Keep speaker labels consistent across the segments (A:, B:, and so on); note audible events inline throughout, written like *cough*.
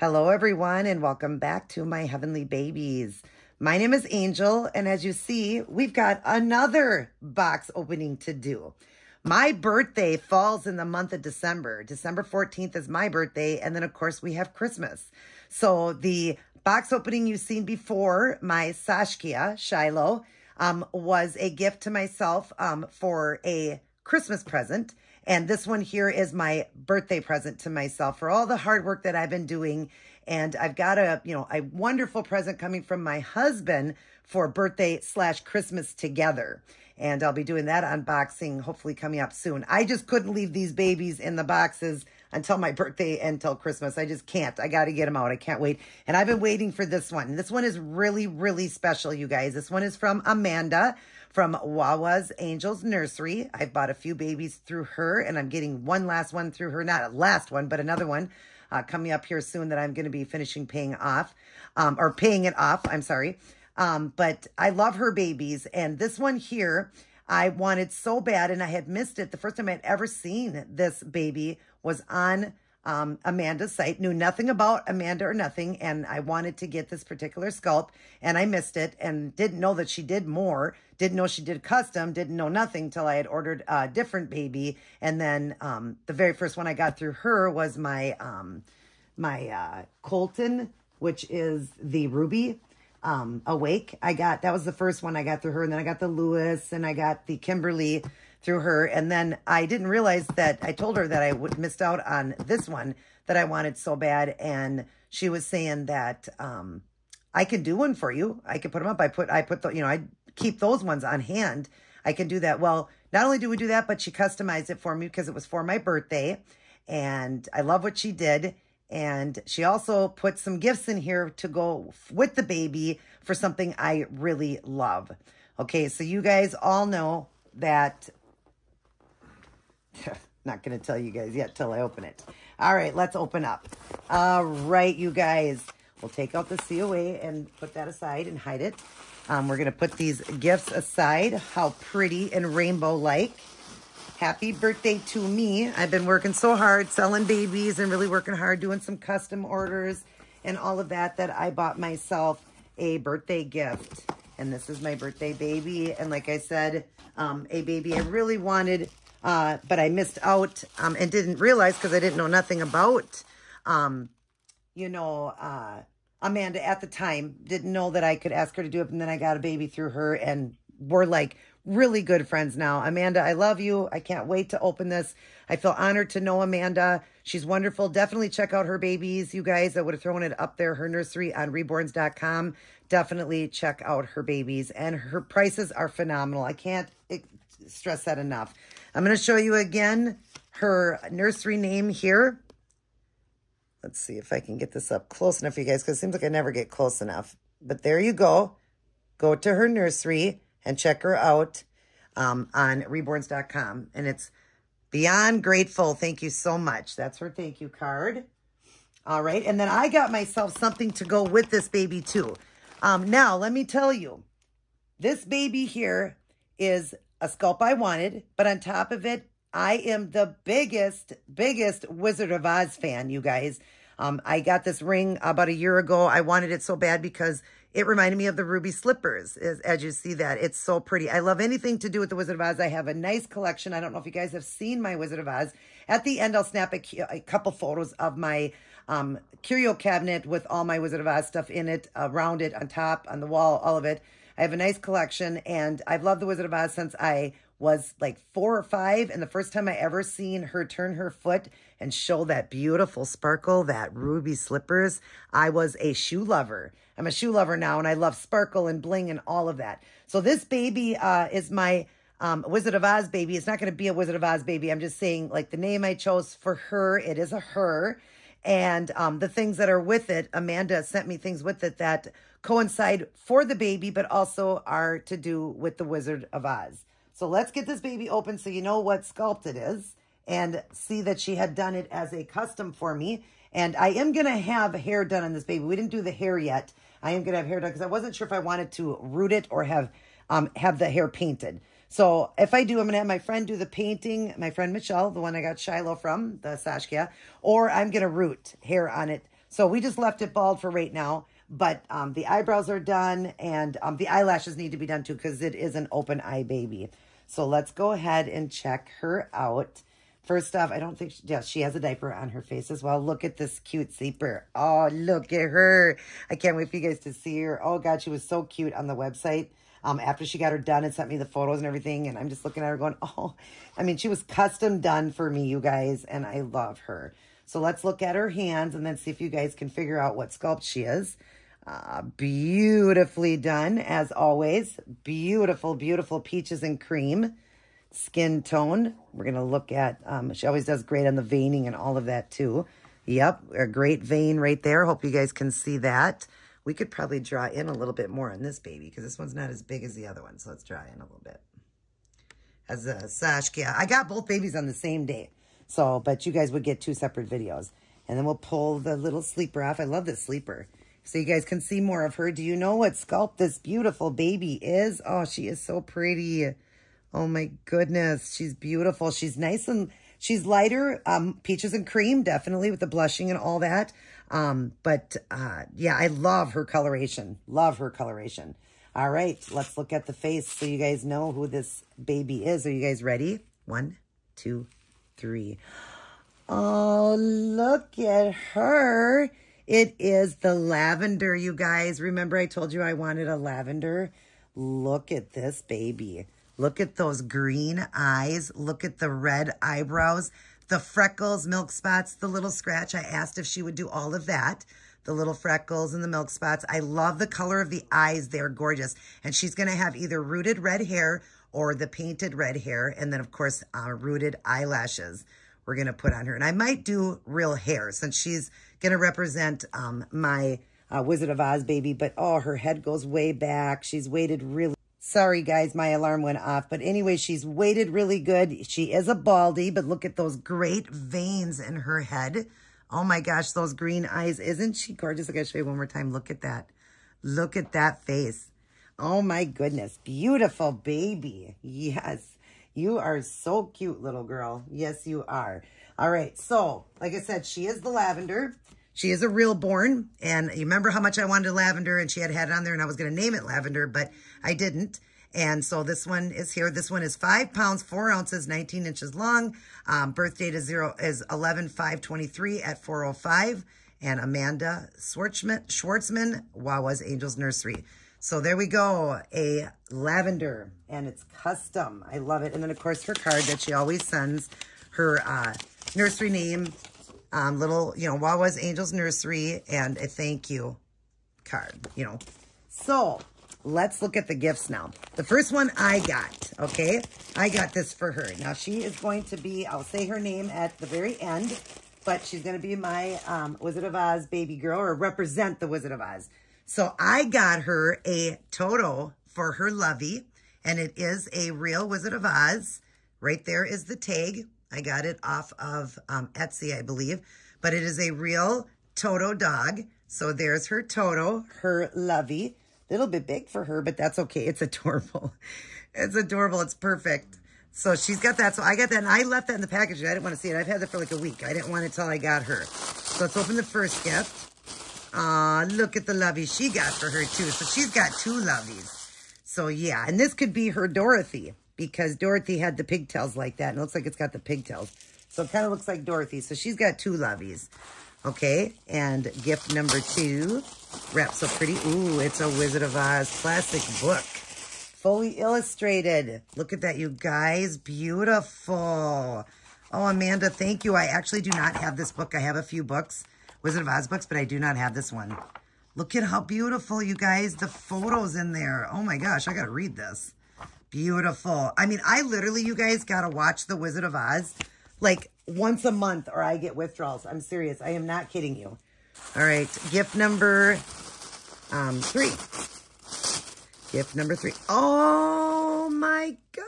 A: Hello, everyone, and welcome back to my heavenly babies. My name is Angel, and as you see, we've got another box opening to do. My birthday falls in the month of December. December 14th is my birthday, and then, of course, we have Christmas. So the box opening you've seen before, my Sashkia, Shiloh, um, was a gift to myself um, for a Christmas present. And this one here is my birthday present to myself for all the hard work that I've been doing. And I've got a, you know, a wonderful present coming from my husband for birthday slash Christmas together. And I'll be doing that unboxing hopefully coming up soon. I just couldn't leave these babies in the boxes until my birthday until Christmas. I just can't. I got to get them out. I can't wait. And I've been waiting for this one. This one is really, really special, you guys. This one is from Amanda from Wawa's Angels Nursery. I've bought a few babies through her, and I'm getting one last one through her. Not a last one, but another one uh, coming up here soon that I'm going to be finishing paying off, um, or paying it off. I'm sorry. Um, but I love her babies. And this one here, I wanted so bad, and I had missed it. The first time I'd ever seen this baby was on um, Amanda's site, knew nothing about Amanda or nothing, and I wanted to get this particular sculpt, and I missed it, and didn't know that she did more, didn't know she did custom, didn't know nothing till I had ordered a different baby, and then um, the very first one I got through her was my um, my uh, Colton, which is the Ruby um, Awake. I got that was the first one I got through her, and then I got the Lewis, and I got the Kimberly through her. And then I didn't realize that I told her that I would missed out on this one that I wanted so bad. And she was saying that, um, I can do one for you. I can put them up. I put, I put the, you know, I keep those ones on hand. I can do that. Well, not only do we do that, but she customized it for me because it was for my birthday. And I love what she did. And she also put some gifts in here to go with the baby for something I really love. Okay, so you guys all know that *laughs* Not going to tell you guys yet till I open it. All right, let's open up. All right, you guys. We'll take out the COA and put that aside and hide it. Um, we're going to put these gifts aside. How pretty and rainbow-like. Happy birthday to me. I've been working so hard selling babies and really working hard doing some custom orders and all of that that I bought myself a birthday gift. And this is my birthday baby. And like I said, um, a baby I really wanted uh, but I missed out um, and didn't realize because I didn't know nothing about, um, you know, uh, Amanda at the time. Didn't know that I could ask her to do it. And then I got a baby through her and we're like really good friends now. Amanda, I love you. I can't wait to open this. I feel honored to know Amanda. She's wonderful. Definitely check out her babies, you guys. I would have thrown it up there, her nursery on reborns.com. Definitely check out her babies. And her prices are phenomenal. I can't stress that enough. I'm going to show you again her nursery name here. Let's see if I can get this up close enough for you guys because it seems like I never get close enough. But there you go. Go to her nursery and check her out um, on reborns.com. And it's beyond grateful. Thank you so much. That's her thank you card. All right. And then I got myself something to go with this baby too. Um, now, let me tell you, this baby here is a sculpt I wanted, but on top of it, I am the biggest, biggest Wizard of Oz fan, you guys. Um, I got this ring about a year ago. I wanted it so bad because it reminded me of the ruby slippers, as, as you see that. It's so pretty. I love anything to do with the Wizard of Oz. I have a nice collection. I don't know if you guys have seen my Wizard of Oz. At the end, I'll snap a, a couple photos of my um, curio cabinet with all my Wizard of Oz stuff in it, around it, on top, on the wall, all of it. I have a nice collection, and I've loved The Wizard of Oz since I was like four or five. And the first time I ever seen her turn her foot and show that beautiful sparkle, that ruby slippers, I was a shoe lover. I'm a shoe lover now, and I love sparkle and bling and all of that. So this baby uh, is my um, Wizard of Oz baby. It's not going to be a Wizard of Oz baby. I'm just saying, like, the name I chose for her, it is a her. And um, the things that are with it, Amanda sent me things with it that coincide for the baby, but also are to do with the Wizard of Oz. So let's get this baby open so you know what sculpt it is and see that she had done it as a custom for me. And I am going to have hair done on this baby. We didn't do the hair yet. I am going to have hair done because I wasn't sure if I wanted to root it or have um, have the hair painted. So if I do, I'm going to have my friend do the painting, my friend Michelle, the one I got Shiloh from, the Saskia, or I'm going to root hair on it So we just left it bald for right now. But um, the eyebrows are done and um, the eyelashes need to be done too because it is an open eye baby. So let's go ahead and check her out. First off, I don't think, she, yeah, she has a diaper on her face as well. Look at this cute sleeper. Oh, look at her. I can't wait for you guys to see her. Oh, God, she was so cute on the website. Um, after she got her done and sent me the photos and everything, and I'm just looking at her going, oh, I mean, she was custom done for me, you guys, and I love her. So let's look at her hands and then see if you guys can figure out what sculpt she is. Uh, beautifully done, as always. Beautiful, beautiful peaches and cream skin tone. We're going to look at, um, she always does great on the veining and all of that too. Yep, a great vein right there. Hope you guys can see that. We could probably draw in a little bit more on this baby because this one's not as big as the other one. So let's draw in a little bit. As a Sashka. I got both babies on the same day. So, but you guys would get two separate videos. And then we'll pull the little sleeper off. I love this sleeper so you guys can see more of her. Do you know what sculpt this beautiful baby is? Oh, she is so pretty. Oh my goodness. She's beautiful. She's nice and she's lighter. Um, peaches and cream, definitely with the blushing and all that. Um, but uh, yeah, I love her coloration. Love her coloration. All right, let's look at the face so you guys know who this baby is. Are you guys ready? One, two, three. Oh, look at her. It is the lavender, you guys. Remember I told you I wanted a lavender? Look at this baby. Look at those green eyes. Look at the red eyebrows, the freckles, milk spots, the little scratch. I asked if she would do all of that. The little freckles and the milk spots. I love the color of the eyes. They're gorgeous. And she's going to have either rooted red hair or the painted red hair. And then, of course, uh, rooted eyelashes we're going to put on her. And I might do real hair since she's going to represent um, my uh, Wizard of Oz baby. But, oh, her head goes way back. She's weighted really... Sorry, guys, my alarm went off. But anyway, she's weighted really good. She is a baldy, but look at those great veins in her head. Oh, my gosh, those green eyes. Isn't she gorgeous? I got to show you one more time. Look at that. Look at that face. Oh, my goodness. Beautiful baby. Yes. You are so cute, little girl. Yes, you are. All right. So, like I said, she is the lavender. She is a Realborn. And you remember how much I wanted lavender and she had had it on there and I was going to name it lavender, but I didn't. And so this one is here. This one is five pounds, four ounces, 19 inches long. Um, birth date is zero is 11 5 23 at 405. And Amanda Schwartzman, Schwartzman Wawa's Angels Nursery. So there we go, a lavender, and it's custom. I love it. And then, of course, her card that she always sends, her uh, nursery name, um, little, you know, Wawa's Angels Nursery, and a thank you card, you know. So let's look at the gifts now. The first one I got, okay? I got this for her. Now, she is going to be, I'll say her name at the very end, but she's going to be my um, Wizard of Oz baby girl, or represent the Wizard of Oz. So I got her a Toto for her lovey, and it is a real Wizard of Oz. Right there is the tag. I got it off of um, Etsy, I believe, but it is a real Toto dog. So there's her Toto, her lovey. Little bit big for her, but that's okay. It's adorable. *laughs* It's adorable. It's perfect. So she's got that. So I got that, and I left that in the package. I didn't want to see it. I've had it for like a week. I didn't want it till I got her. So let's open the first gift. Aw, look at the lovey she got for her too. So she's got two loveys. So yeah, and this could be her Dorothy because Dorothy had the pigtails like that. And it looks like it's got the pigtails. So it kind of looks like Dorothy. So she's got two loveys. Okay, and gift number two, wrapped so pretty. Ooh, it's a Wizard of Oz classic book. Fully illustrated. Look at that, you guys. Beautiful. Oh, Amanda, thank you. I actually do not have this book. I have a few books. Wizard of Oz books, but I do not have this one. Look at how beautiful, you guys, the photos in there. Oh my gosh, I got to read this. Beautiful. I mean, I literally, you guys, got to watch The Wizard of Oz like once a month or I get withdrawals. I'm serious. I am not kidding you. All right, gift number um, three. Gift number three. Oh my God.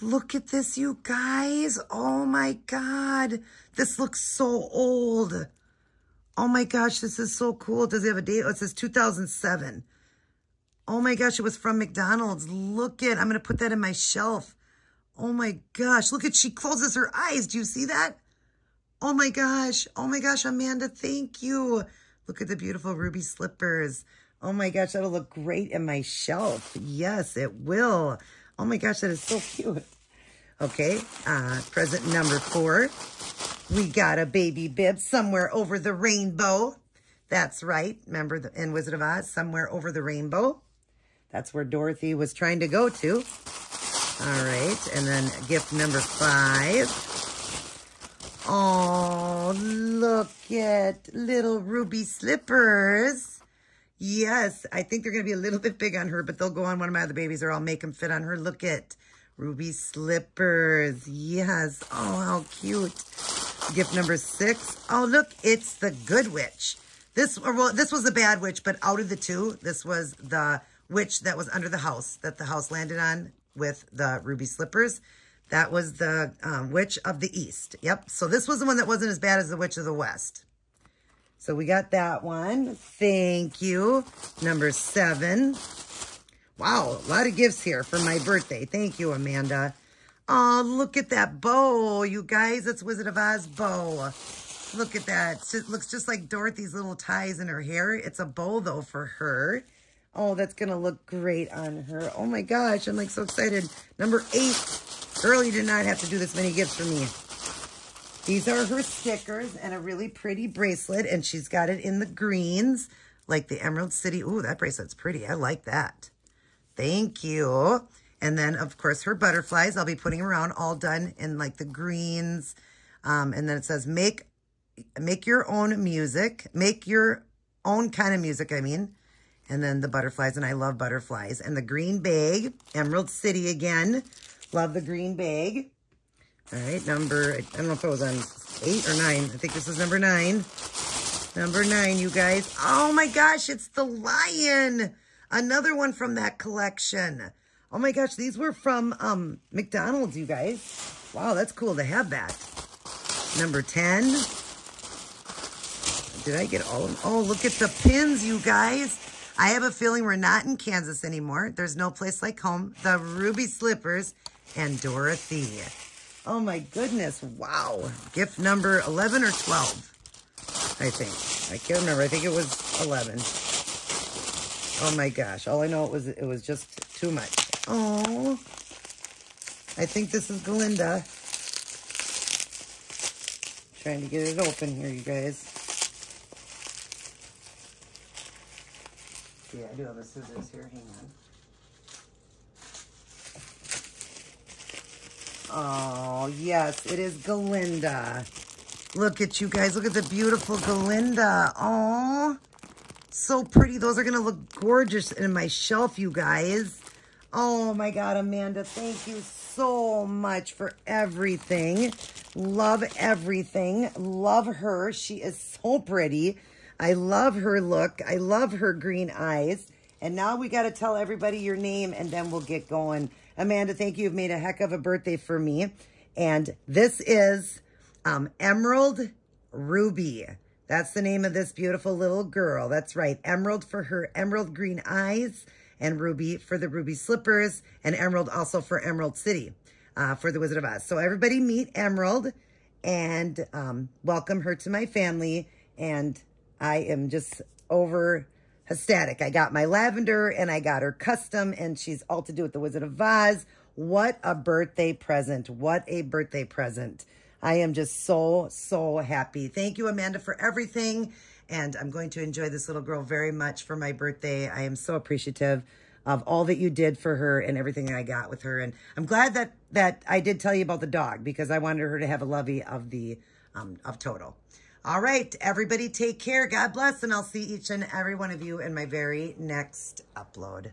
A: Look at this, you guys. Oh my God. This looks so old. Oh my gosh, this is so cool. Does it have a date? Oh, it says 2007. Oh my gosh, it was from McDonald's. Look at, I'm going to put that in my shelf. Oh my gosh, look at, she closes her eyes. Do you see that? Oh my gosh. Oh my gosh, Amanda, thank you. Look at the beautiful ruby slippers. Oh my gosh, that'll look great in my shelf. Yes, it will. Oh my gosh, that is so cute. Okay, uh, present number four. We got a baby bib somewhere over the rainbow. That's right. Remember the, in Wizard of Oz, somewhere over the rainbow. That's where Dorothy was trying to go to. All right, and then gift number five. Oh, look at little ruby slippers. Yes, I think they're going to be a little bit big on her, but they'll go on one of my other babies or I'll make them fit on her. Look at ruby slippers. Yes. Oh, how cute. Gift number six. Oh, look, it's the good witch. This, well, this was the bad witch, but out of the two, this was the witch that was under the house that the house landed on with the ruby slippers. That was the um, Witch of the East. Yep. So this was the one that wasn't as bad as the Witch of the West. So we got that one. Thank you. Number seven. Wow, a lot of gifts here for my birthday. Thank you, Amanda. Oh, look at that bow, you guys. It's Wizard of Oz bow. Look at that. It looks just like Dorothy's little ties in her hair. It's a bow, though, for her. Oh, that's going to look great on her. Oh, my gosh. I'm, like, so excited. Number eight. Girl, you did not have to do this many gifts for me. These are her stickers and a really pretty bracelet, and she's got it in the greens, like the Emerald City. Ooh, that bracelet's pretty. I like that. Thank you. And then, of course, her butterflies. I'll be putting around all done in, like, the greens. Um, and then it says, make, make your own music. Make your own kind of music, I mean. And then the butterflies, and I love butterflies. And the green bag, Emerald City again. Love the green bag. All right, number, I don't know if it was on eight or nine. I think this is number nine. Number nine, you guys. Oh my gosh, it's the lion. Another one from that collection. Oh my gosh, these were from um, McDonald's, you guys. Wow, that's cool to have that. Number 10. Did I get all of them? Oh, look at the pins, you guys. I have a feeling we're not in Kansas anymore. There's no place like home. The Ruby Slippers and Dorothy. Oh my goodness, wow. Gift number 11 or 12, I think. I can't remember. I think it was 11. Oh my gosh. All I know it was it was just too much. Oh. I think this is Glinda. Trying to get it open here, you guys. Yeah, I do have a scissors here. Hang on. Oh, yes, it is Galinda. Look at you guys. Look at the beautiful Galinda. Oh, so pretty. Those are going to look gorgeous in my shelf, you guys. Oh, my God, Amanda. Thank you so much for everything. Love everything. Love her. She is so pretty. I love her look. I love her green eyes. And now we got to tell everybody your name and then we'll get going. Amanda, thank you. You've made a heck of a birthday for me. And this is um, Emerald Ruby. That's the name of this beautiful little girl. That's right. Emerald for her emerald green eyes and Ruby for the Ruby slippers and Emerald also for Emerald City uh, for the Wizard of Oz. So everybody meet Emerald and um, welcome her to my family. And I am just over ecstatic. I got my lavender and I got her custom and she's all to do with the Wizard of Oz. What a birthday present. What a birthday present. I am just so, so happy. Thank you, Amanda, for everything. And I'm going to enjoy this little girl very much for my birthday. I am so appreciative of all that you did for her and everything I got with her. And I'm glad that, that I did tell you about the dog because I wanted her to have a lovey of the, um, of Toto. All right, everybody take care. God bless, and I'll see each and every one of you in my very next upload.